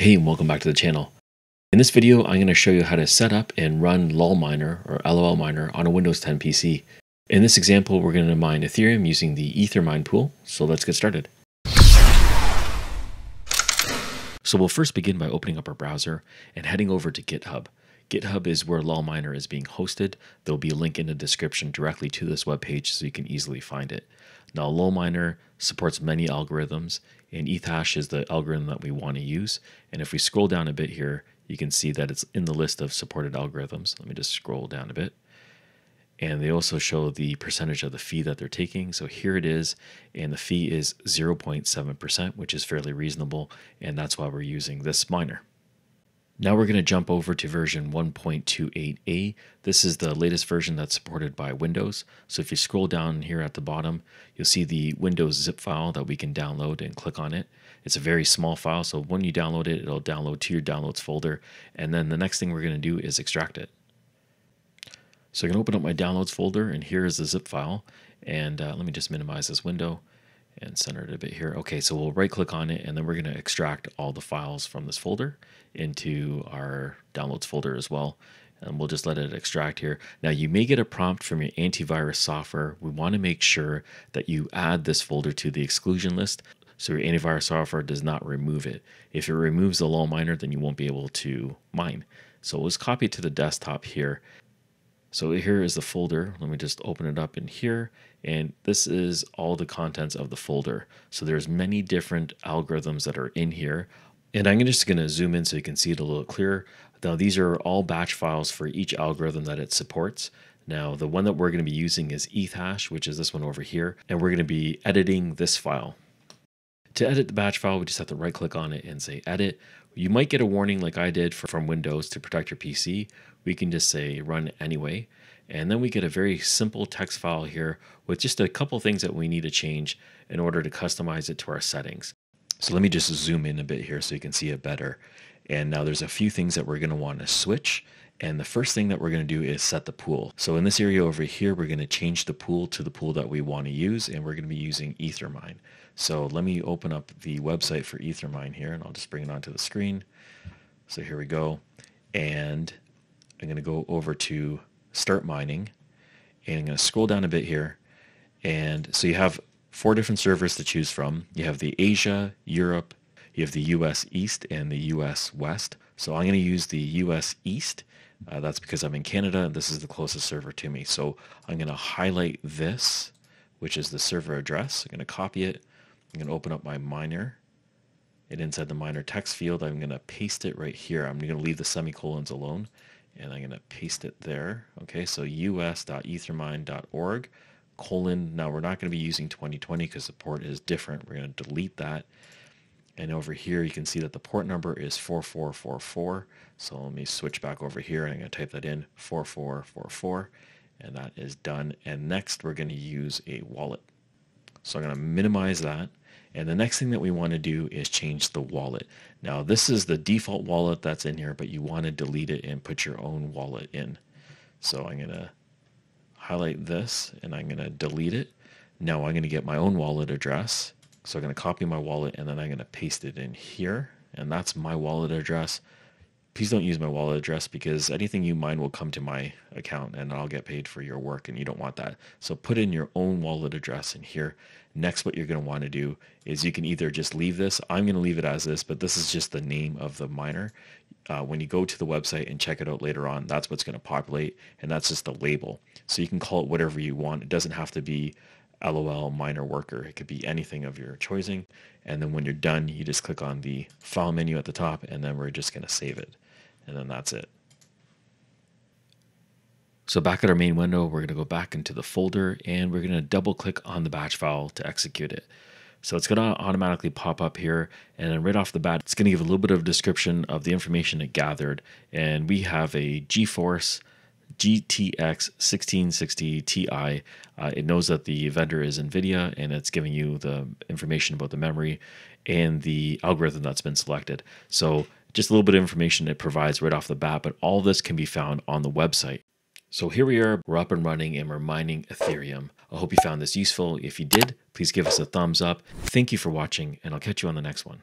Hey and welcome back to the channel. In this video, I'm going to show you how to set up and run lolminer or LOL miner on a Windows 10 PC. In this example, we're going to mine Ethereum using the Ethermine pool. So let's get started. So we'll first begin by opening up our browser and heading over to GitHub. GitHub is where lolminer is being hosted. There'll be a link in the description directly to this webpage so you can easily find it. Now, lolminer supports many algorithms, and ethash is the algorithm that we want to use. And if we scroll down a bit here, you can see that it's in the list of supported algorithms. Let me just scroll down a bit. And they also show the percentage of the fee that they're taking. So here it is, and the fee is 0.7%, which is fairly reasonable, and that's why we're using this miner. Now we're going to jump over to version 1.28a. This is the latest version that's supported by Windows. So if you scroll down here at the bottom, you'll see the Windows zip file that we can download and click on it. It's a very small file, so when you download it, it'll download to your downloads folder. And then the next thing we're going to do is extract it. So I'm going to open up my downloads folder, and here is the zip file. And uh, let me just minimize this window and center it a bit here. Okay, so we'll right click on it and then we're going to extract all the files from this folder into our downloads folder as well. And we'll just let it extract here. Now you may get a prompt from your antivirus software. We want to make sure that you add this folder to the exclusion list so your antivirus software does not remove it. If it removes the lolminer, then you won't be able to mine. So let's copy it to the desktop here so here is the folder. Let me just open it up in here. And this is all the contents of the folder. So there's many different algorithms that are in here. And I'm just going to zoom in so you can see it a little clearer. Now these are all batch files for each algorithm that it supports. Now the one that we're going to be using is ethash, which is this one over here. And we're going to be editing this file. To edit the batch file, we just have to right click on it and say edit. You might get a warning like I did from Windows to protect your PC. We can just say run anyway. And then we get a very simple text file here with just a couple things that we need to change in order to customize it to our settings. So let me just zoom in a bit here so you can see it better. And now there's a few things that we're going to want to switch. And the first thing that we're going to do is set the pool. So in this area over here, we're going to change the pool to the pool that we want to use, and we're going to be using Ethermine. So let me open up the website for Ethermine here, and I'll just bring it onto the screen. So here we go. And I'm going to go over to Start Mining, and I'm going to scroll down a bit here. And so you have four different servers to choose from. You have the Asia, Europe, you have the US East, and the US West. So I'm going to use the US East uh, that's because I'm in Canada and this is the closest server to me. So I'm going to highlight this, which is the server address. I'm going to copy it. I'm going to open up my miner. And inside the miner text field, I'm going to paste it right here. I'm going to leave the semicolons alone and I'm going to paste it there. Okay, so us.ethermine.org colon. Now we're not going to be using 2020 because the port is different. We're going to delete that. And over here, you can see that the port number is 4444. So let me switch back over here and I'm going to type that in 4444 and that is done. And next we're going to use a wallet. So I'm going to minimize that. And the next thing that we want to do is change the wallet. Now this is the default wallet that's in here, but you want to delete it and put your own wallet in. So I'm going to highlight this and I'm going to delete it. Now I'm going to get my own wallet address so I'm going to copy my wallet and then I'm going to paste it in here. And that's my wallet address. Please don't use my wallet address because anything you mine will come to my account and I'll get paid for your work and you don't want that. So put in your own wallet address in here. Next, what you're going to want to do is you can either just leave this. I'm going to leave it as this, but this is just the name of the miner. Uh, when you go to the website and check it out later on, that's what's going to populate and that's just the label. So you can call it whatever you want. It doesn't have to be LOL miner worker. It could be anything of your choosing. And then when you're done, you just click on the file menu at the top and then we're just going to save it. And then that's it. So back at our main window, we're going to go back into the folder and we're going to double click on the batch file to execute it. So it's going to automatically pop up here and then right off the bat, it's going to give a little bit of description of the information it gathered. And we have a GeForce GTX 1660 Ti. Uh, it knows that the vendor is NVIDIA and it's giving you the information about the memory and the algorithm that's been selected. So just a little bit of information it provides right off the bat, but all this can be found on the website. So here we are, we're up and running and we're mining Ethereum. I hope you found this useful. If you did, please give us a thumbs up. Thank you for watching and I'll catch you on the next one.